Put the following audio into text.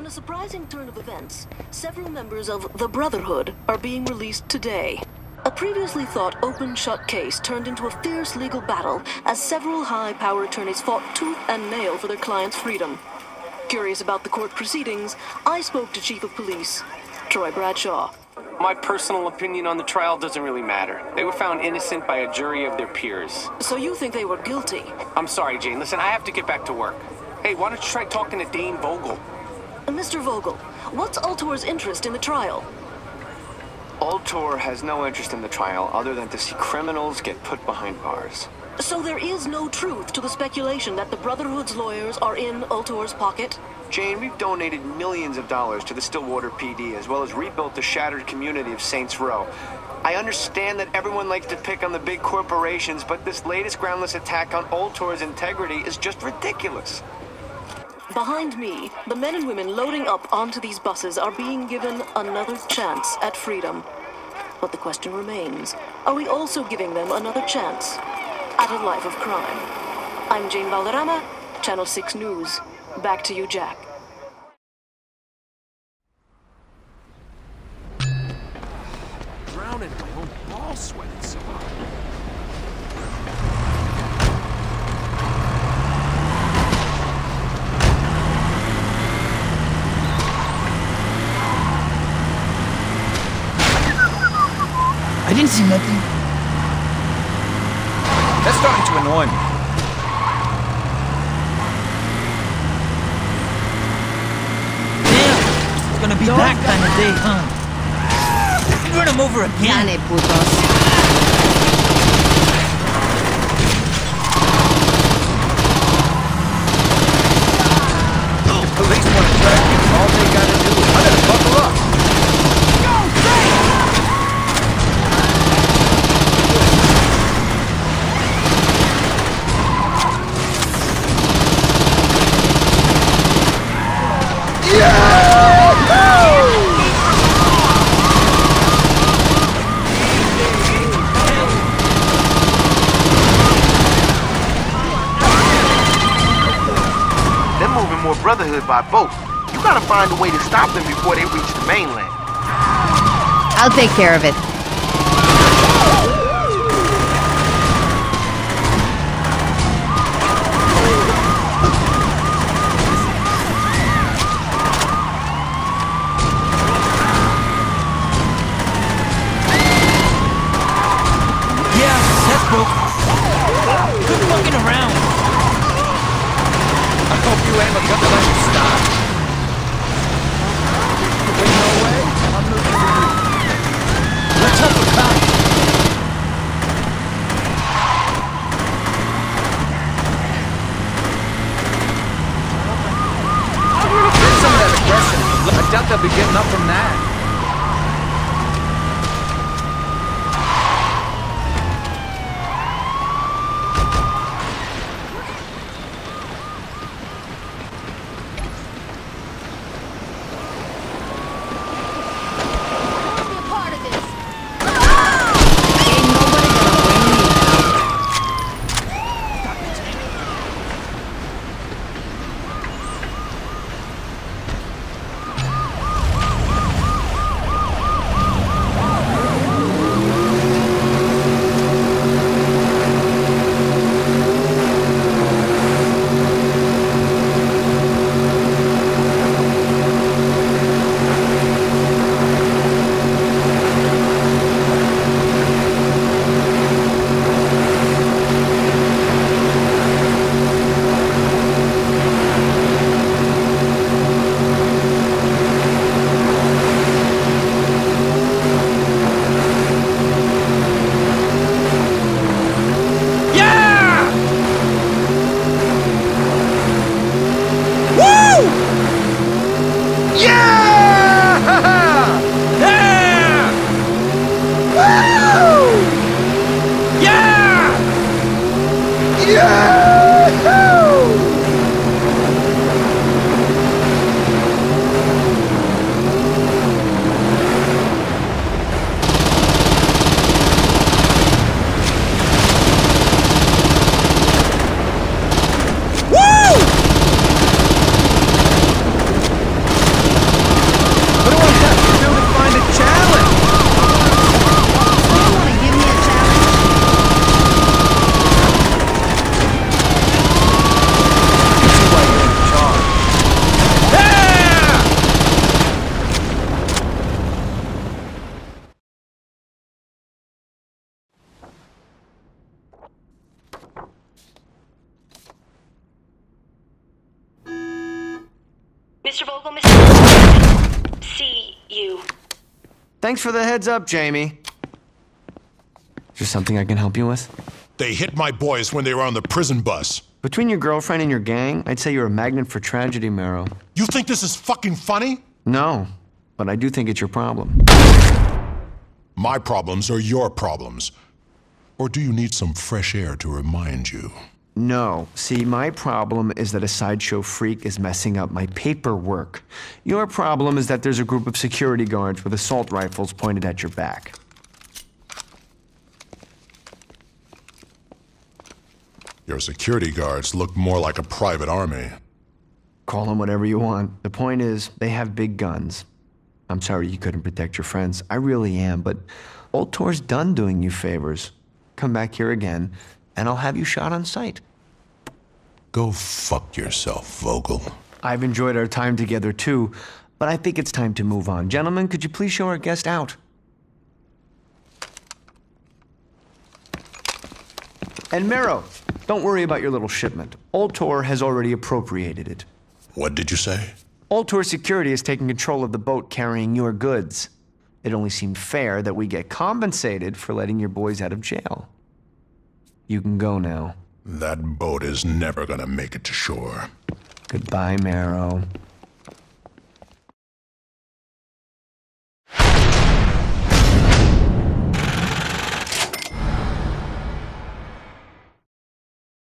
In a surprising turn of events, several members of the Brotherhood are being released today. A previously thought open-shut case turned into a fierce legal battle as several high-power attorneys fought tooth and nail for their clients' freedom. Curious about the court proceedings, I spoke to Chief of Police, Troy Bradshaw. My personal opinion on the trial doesn't really matter. They were found innocent by a jury of their peers. So you think they were guilty? I'm sorry, Jane. Listen, I have to get back to work. Hey, why don't you try talking to Dane Vogel? Mr. Vogel, what's Ultor's interest in the trial? Ultor has no interest in the trial other than to see criminals get put behind bars. So there is no truth to the speculation that the Brotherhood's lawyers are in Ultor's pocket? Jane, we've donated millions of dollars to the Stillwater PD as well as rebuilt the shattered community of Saints Row. I understand that everyone likes to pick on the big corporations, but this latest groundless attack on Ultor's integrity is just ridiculous. Behind me, the men and women loading up onto these buses are being given another chance at freedom. But the question remains, are we also giving them another chance at a life of crime? I'm Jane Valderrama, Channel 6 News. Back to you, Jack. Drowning my own ball sweating so hard. I didn't see nothing. That's starting to annoy me. Damn, it's gonna be that kind of day, huh? Run him over again. Gane, putos. Police want to track you. All they gotta do is I gotta buckle up. They're moving more Brotherhood by boat. You gotta find a way to stop them before they reach the mainland. I'll take care of it. Hope you ain't gonna let you stop. Let's help a cop. Get some of that aggression. I doubt they'll be getting up from that. Mr. Vogel, Mr. Vogel, see you. Thanks for the heads up, Jamie. Is there something I can help you with? They hit my boys when they were on the prison bus. Between your girlfriend and your gang, I'd say you're a magnet for tragedy, Maero. You think this is fucking funny? No, but I do think it's your problem. My problems are your problems. Or do you need some fresh air to remind you? No. See, my problem is that a sideshow freak is messing up my paperwork. Your problem is that there's a group of security guards with assault rifles pointed at your back. Your security guards look more like a private army. Call them whatever you want. The point is, they have big guns. I'm sorry you couldn't protect your friends. I really am, but Ultor's done doing you favors. Come back here again, and I'll have you shot on sight. Go fuck yourself, Vogel. I've enjoyed our time together too, but I think it's time to move on. Gentlemen, could you please show our guest out? And Maero, don't worry about your little shipment. Ultor has already appropriated it. What did you say? Ultor Security is taking control of the boat carrying your goods. It only seemed fair that we get compensated for letting your boys out of jail. You can go now. That boat is never gonna make it to shore. Goodbye, Maero.